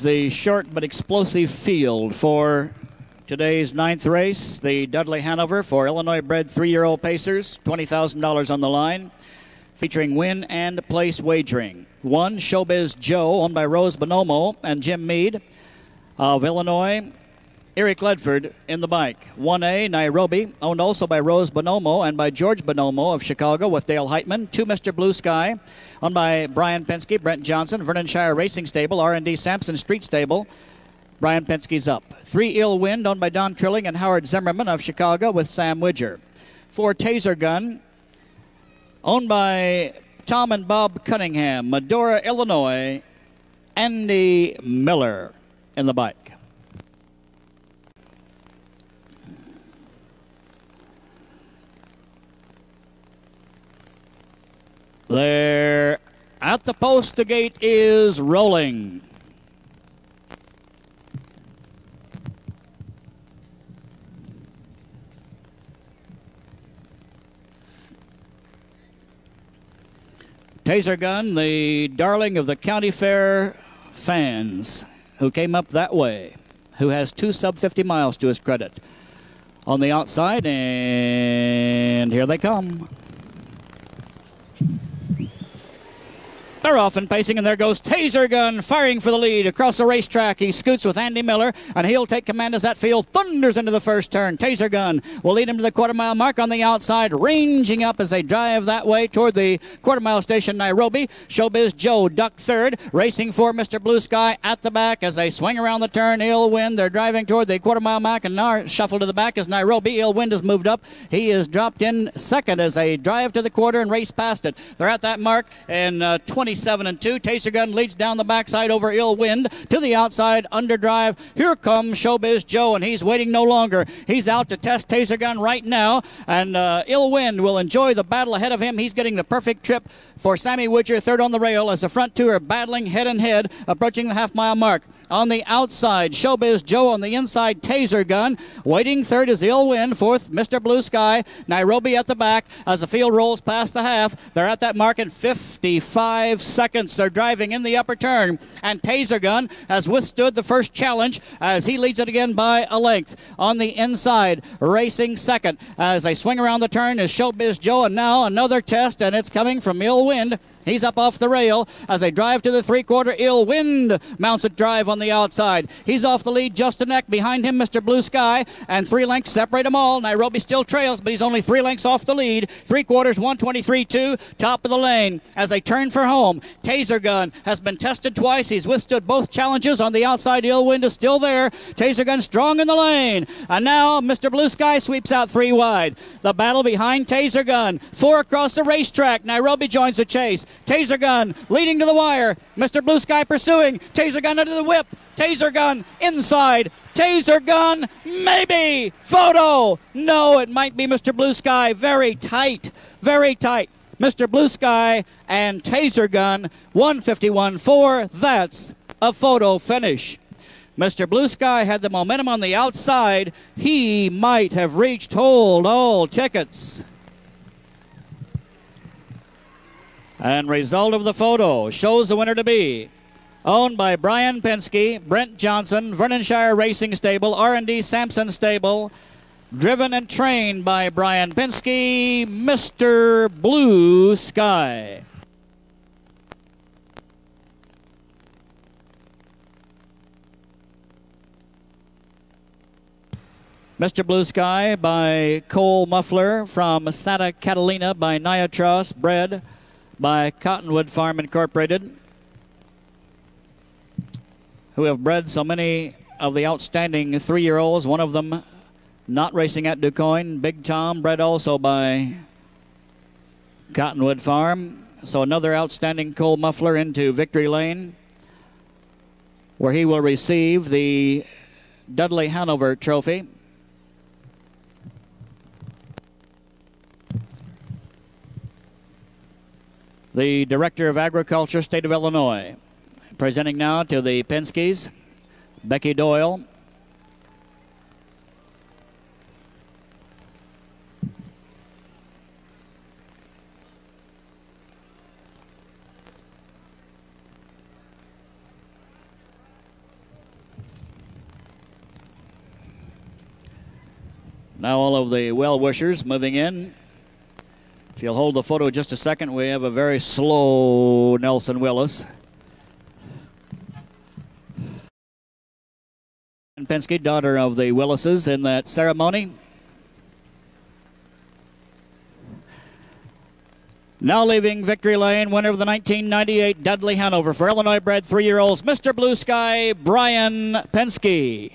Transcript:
the short but explosive field for today's ninth race. The Dudley Hanover for Illinois bred three year old Pacers, $20,000 on the line, featuring win and place wagering. One, Showbiz Joe, owned by Rose Bonomo and Jim Mead of Illinois. Eric Ledford in the bike. 1A, Nairobi, owned also by Rose Bonomo and by George Bonomo of Chicago with Dale Heitman. 2, Mr. Blue Sky, owned by Brian Pinske, Brent Johnson, Vernon Shire Racing Stable, R&D Sampson Street Stable. Brian Pinske's up. 3, Ill Wind, owned by Don Trilling and Howard Zimmerman of Chicago with Sam Widger. 4, Taser Gun, owned by Tom and Bob Cunningham, Medora, Illinois, Andy Miller in the bike. There at the post, the gate is rolling. Taser Gun, the darling of the county fair fans who came up that way, who has two sub 50 miles to his credit. On the outside, and here they come. They're off and pacing, and there goes Taser Gun firing for the lead across the racetrack. He scoots with Andy Miller, and he'll take command as that field thunders into the first turn. Taser Gun will lead him to the quarter mile mark on the outside, ranging up as they drive that way toward the quarter mile station, Nairobi. Showbiz Joe duck third, racing for Mr. Blue Sky at the back as they swing around the turn. Ill Wind, they're driving toward the quarter mile mark, and now shuffle to the back as Nairobi. Ill Wind has moved up. He is dropped in second as they drive to the quarter and race past it. They're at that mark in uh, 20 27 and 2. Taser Gun leads down the backside over Ill Wind to the outside underdrive. Here comes Showbiz Joe, and he's waiting no longer. He's out to test Taser Gun right now, and uh, Ill Wind will enjoy the battle ahead of him. He's getting the perfect trip for Sammy Widger, third on the rail, as the front two are battling head and head, approaching the half mile mark. On the outside, Showbiz Joe on the inside, Taser Gun. Waiting third is Ill Wind. Fourth, Mr. Blue Sky. Nairobi at the back as the field rolls past the half. They're at that mark in 55 seconds. They're driving in the upper turn, and Taser Gun has withstood the first challenge as he leads it again by a length. On the inside, racing second as they swing around the turn is Showbiz Joe, and now another test, and it's coming from Ill Wind. He's up off the rail as they drive to the three quarter. Ill Wind mounts a drive on the outside. He's off the lead just a neck. Behind him, Mr. Blue Sky, and three lengths separate them all. Nairobi still trails, but he's only three lengths off the lead. Three quarters, 123 2, top of the lane as they turn for home. Taser Gun has been tested twice. He's withstood both challenges on the outside. Ill Wind is still there. Taser Gun strong in the lane. And now Mr. Blue Sky sweeps out three wide. The battle behind Taser Gun. Four across the racetrack. Nairobi joins the chase. Taser gun leading to the wire. Mr. Blue Sky pursuing. Taser gun under the whip. Taser gun inside. Taser gun, maybe. Photo. No, it might be Mr. Blue Sky. Very tight. Very tight. Mr. Blue Sky and Taser gun 151 4. That's a photo finish. Mr. Blue Sky had the momentum on the outside. He might have reached hold all tickets. And result of the photo shows the winner to be owned by Brian Pinske, Brent Johnson, Vernonshire Racing Stable, R&D Sampson Stable, driven and trained by Brian Pinske, Mr. Blue Sky. Mr. Blue Sky by Cole Muffler from Santa Catalina by Niatross, bred by Cottonwood Farm Incorporated, who have bred so many of the outstanding three year olds, one of them not racing at DuQuoin. Big Tom, bred also by Cottonwood Farm. So another outstanding Cole Muffler into Victory Lane, where he will receive the Dudley Hanover Trophy. the Director of Agriculture, State of Illinois. Presenting now to the Pinskes, Becky Doyle. Now all of the well-wishers moving in. You'll hold the photo just a second, we have a very slow Nelson Willis. And Pinske, daughter of the Willises in that ceremony. Now leaving victory lane, winner of the 1998 Dudley Hanover for Illinois bred three year olds, Mr. Blue Sky, Brian Pinske.